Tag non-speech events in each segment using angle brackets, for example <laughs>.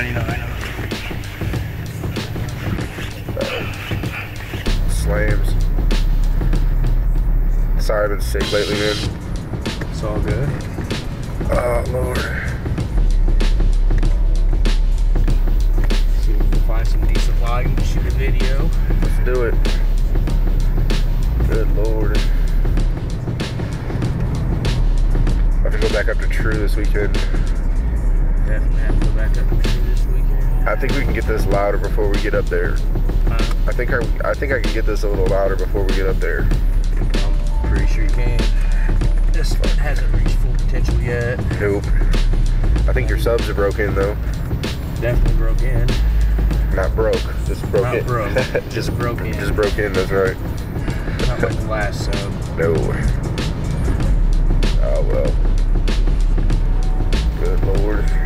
99. Slams. Sorry, I've been sick lately, man. It's all good. Oh, Lord. See if we can find some decent lighting to shoot a video. Let's do it. Good Lord. I have to go back up to True this weekend. Definitely have to go back up to True this weekend. I think we can get this louder before we get up there. Uh, I think I, I think I can get this a little louder before we get up there. I'm pretty sure you can. This one hasn't reached full potential yet. Nope. I think your subs are broken though. Definitely broke in. Not broke. Just broke Not in. broke. <laughs> just broke in. Just broke in. That's right. Not like the last sub. No. Oh well. Good lord.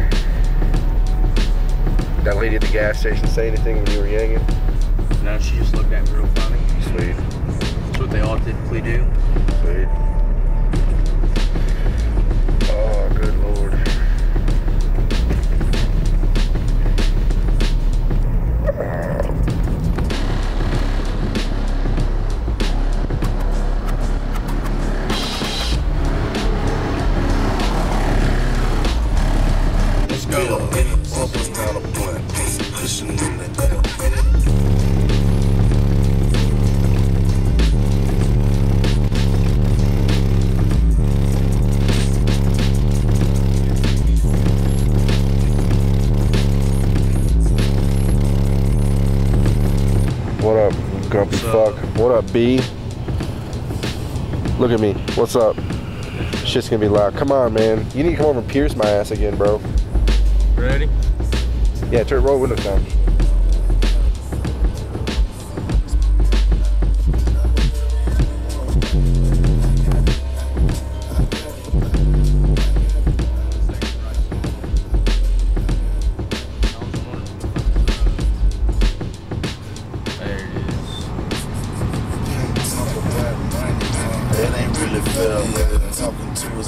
That lady at the gas station say anything when you were yanging? No, she just looked at me real funny. Sweet. That's what they all typically do. Sweet. Fuck? What up, B? Look at me. What's up? Shit's gonna be loud. Come on, man. You need to come over and pierce my ass again, bro. Ready? Yeah, turn roll windows down.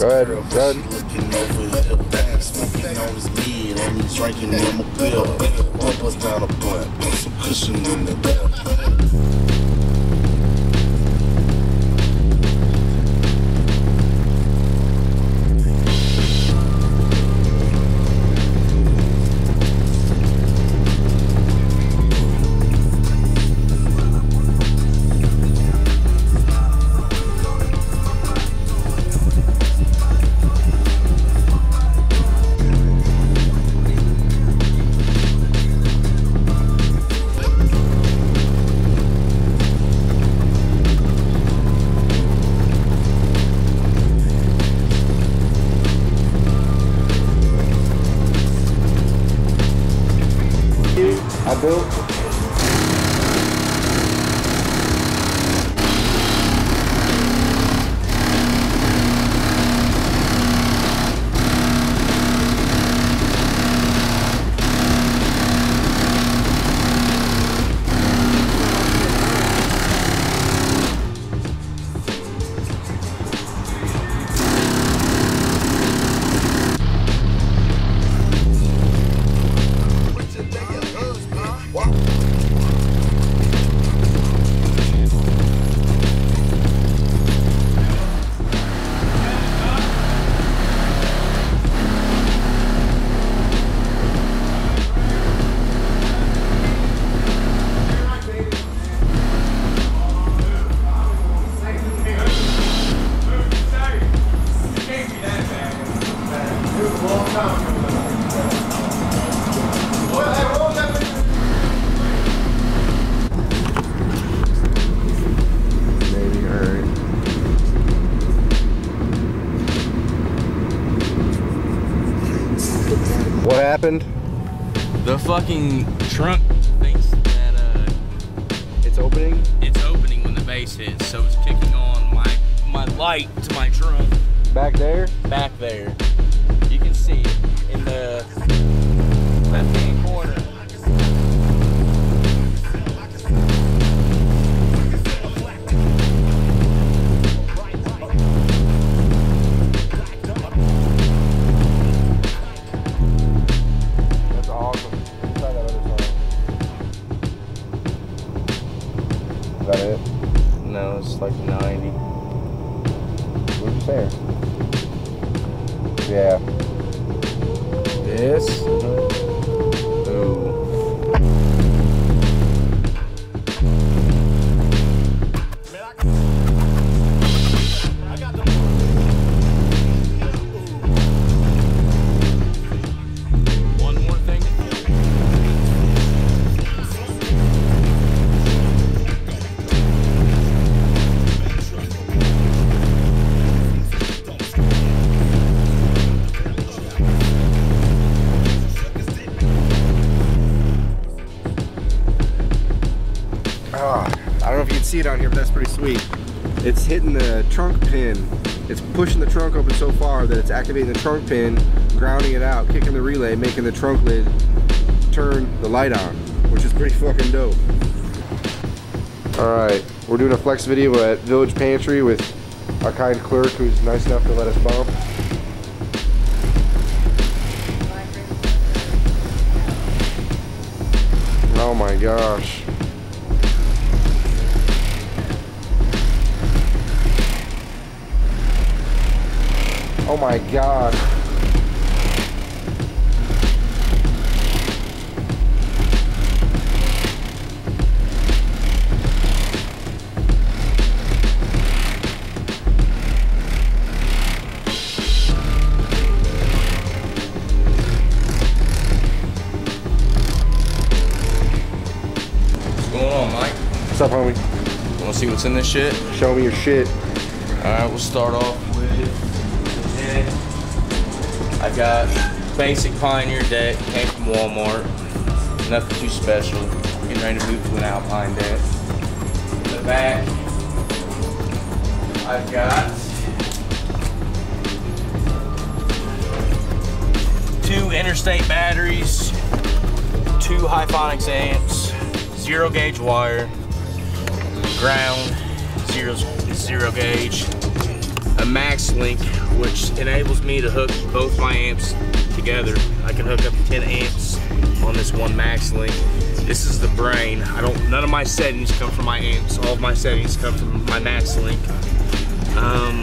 Go ahead, go ahead. Looking over her back, smoking on his lead, and he's drinking him a pill. Pump us down a blunt, put some cushion in the belt. I happened? The fucking trunk thinks that uh, It's opening. it's opening when the bass hits, so it's kicking on my my light to my trunk Back there? back there. You can see it in the left hand This? I don't know if you can see it on here, but that's pretty sweet. It's hitting the trunk pin. It's pushing the trunk open so far that it's activating the trunk pin, grounding it out, kicking the relay, making the trunk lid turn the light on, which is pretty fucking dope. All right, we're doing a flex video at Village Pantry with our kind clerk who's nice enough to let us bump. Oh my gosh. Oh my god. What's going on, Mike? What's up, homie? Wanna see what's in this shit? Show me your shit. Alright, we'll start off I got basic Pioneer deck, came from Walmart. Nothing too special. Getting ready to move to an Alpine deck. In the back, I've got two interstate batteries, two Hifonics amps, zero gauge wire, ground, zero, zero gauge, a max link, which enables me to hook both my amps together. I can hook up 10 amps on this one max link. This is the brain. I don't, none of my settings come from my amps. All of my settings come from my max link. Um,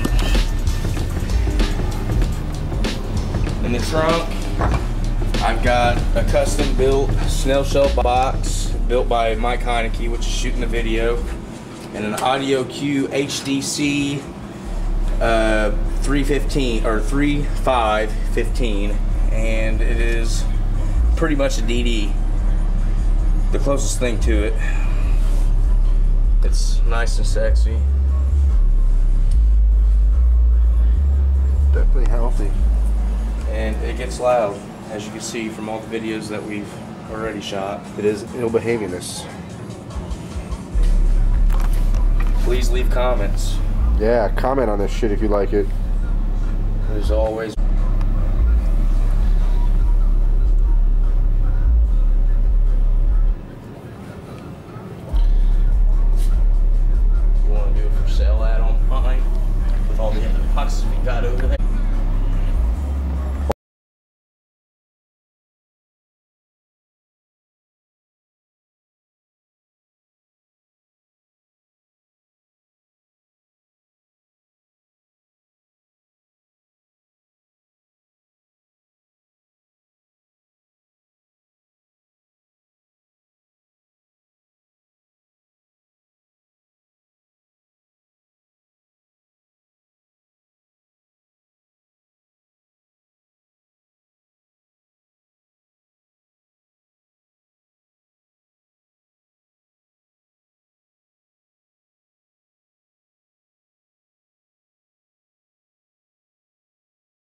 in the trunk, I've got a custom built snail shell box built by Mike Heineke, which is shooting the video, and an AudioQue HDC uh, 315 or 3515, and it is pretty much a DD. The closest thing to it. It's nice and sexy. Definitely healthy. and it gets loud, as you can see from all the videos that we've already shot. It is ill behavingness. Please leave comments. Yeah, comment on this shit if you like it. There's always